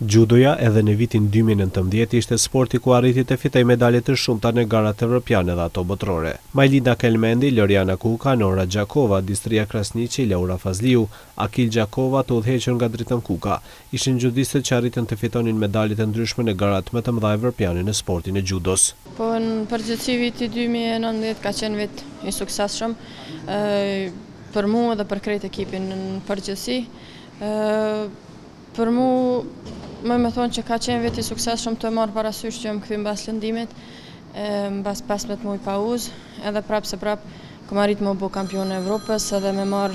Xhudoja edhe në vitin dy mijë e nëntëmbëdhjetë ishte sporti ku arriti të fitojë medalje të shumta në garat evropiane dhe ato botërore. Majlinda Kelmendi, Loriana Kuka, Nora Gjakova, Distria Krasniqi, Laura Fazliu, Akil Gjakova, të udhëhequr nga Driton Kuka, ishin xhudistët që arritën të fitonin medalje të ndryshme në garat më të mëdha evropiane në sportin e xhudos. Po në përgjithësi viti dy mijë e nëntëmbëdhjetë ka qenë vit i suksesshëm për mua dhe për krejt ekipin në përgjithësi. Për mu, muj me thonë që ka qenë vit i suksesshëm të marrë parasysh që jam kthy mbas lëndimit, mbas pesëmbëdhjetë muaj pauzë, edhe prap se prap kom arrit me u bo kampione e Evropës edhe me marr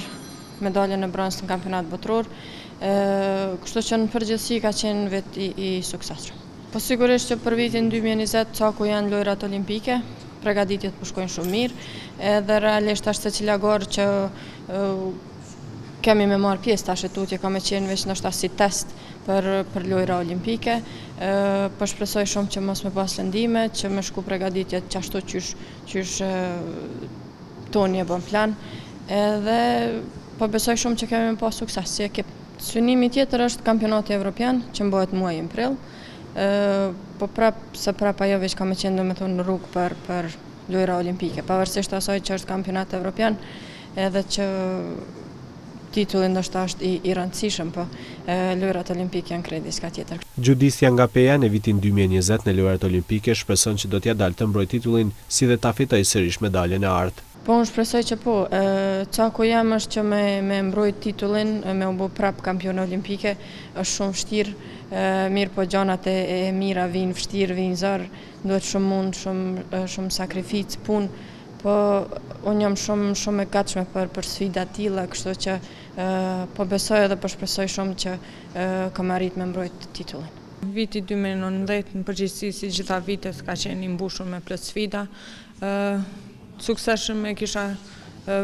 medaljen e bronztë në Kampionat Botëror. Kështu që në përgjithësi ka qenë vit i suksesshëm. Po sigurisht që për vitin dy mijë e njëzet caku janë Lojrat Olimpike, pregaditjet po shkojnë shumë mirë, edhe realisht tash secila garë që Kemi me marrë pjesë tash e tutje ka me qenë veç ndoshta si test për për lojra olimpike. Ë po shpresoj shumë që mos me pas lëndime, që me shku pregaditjet qashtu qysh qysh Toni e bën plan. Edhe po besoj shumë që kemi me pas sukses si ekip. Synimi tjetër është kampionati evropian që mbohet muajin prill. Ë po prap se prap ajo veç ka me qenë domethënë rrugë për për lojra olimpike. Pavarësisht asaj që është kampionat evropian, Edhe që titulli ndoshta është i i rëndësishëm, po Lojërat Olimpike janë krejt diçka tjetër. Xhudisja nga Peja në vitin dy mijë e njëzet në Lojërat Olimpike shpreson që do t'ia dalë të mbrojë titullin, si dhe ta fitojë sërish medaljen e artë. Po unë shpresoj që po. Caku jem është që me me e mbrojtë titullin, me u bo prapë kampione olimpike, është shumë vështirë, mirëpo gjonat e mira vijnë vështirë, vijnë zor, duhet shumë mund, shumë shumë sakrificë, punë, Po, unë jam shumë, shumë e gatshme për, për sfida tilla, kështu që po besoj edhe po shpresoj shumë që kam me arrit me mbrojt titullin. Viti 2019 në përgjithësi si gjitha vitet ka qenë i mbushur me plot sfida. ë Suksesshëm e kisha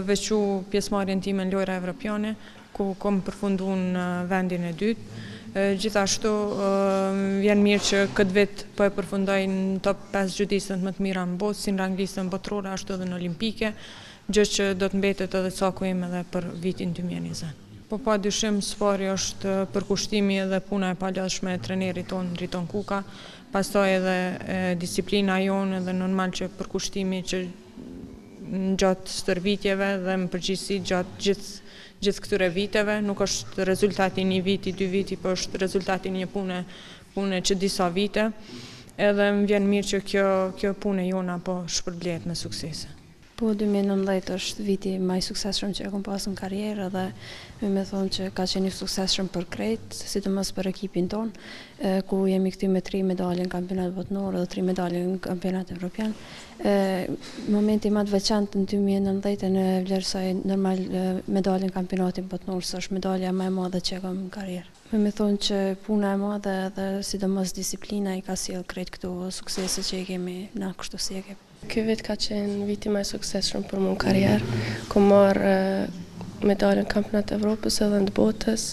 veçu pjesëmarrjen time në lojra evropiane, ku kom përfundu në vendin e dytë. Gjithashtu, vjen mirë që këtë vit po e përfundoj në top pesë xhudistet më të mira në botë, si në ranglistën botërore ashtu edhe në olimpike, gjo që do të mbetet edhe caku im edhe për vitin dy mijë e njëzet. Po pa dyshim së pari është përkushtimi edhe puna e palodhshme e trenerit tonë Driton Kuka, pastoj edhe disiplina jonë dhe normal që përkushtimi që gjatë stërvitjeve dhe në përgjithësi gjatë gjithë gjithë këtyre viteve, nuk është rezultati një viti, dy viti, për po është rezultati një pune, pune që disa vite, edhe më vjen mirë që kjo, kjo pune jona po shpërblehet me suksese. Po 2019 është viti ma i suksesshëm që e kom pas në karrierë dhe do me thonë që ka qenë i suksesshëm për krejt, sidomos për ekipin tonë, ku jemi kthy me tri medalje në kampionat botënor dhe tri medalje në kampionat evropian. Momenti ma të veçantë në dy mijë e nëntëmbëdhjetën e vlerësoj normal medaljen në kampionatin botënor, se është medalja ma e madhe që e kam në karrierë. Do me thonë që puna e madhe dhe sidomos disiplina i ka sjellë krejt këto suksese që i kemi na kështu si ekip. Ky vit ka qenë viti ma i suksesshëm për mua në karrierë. Kam marrë medalje në Kampionat të Evropës edhe në të botës.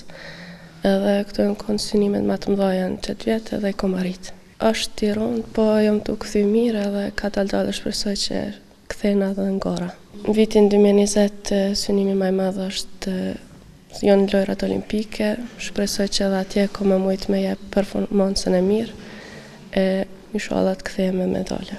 Edhe këto janë kanë synimet ma të mëdhajat që qet vjet edhe i kam arrit. Është i ronë, po jam tu kthy mirë edhe kadal-dale shpresoj që kthehna edhe në gara. Në vitin dy mijë e njëzet synimi ma i madh është janë lojërat olimpike, shpresoj që edhe atje kom me mujt me jep performancën e mirë e ishalla të kthehem me medalje.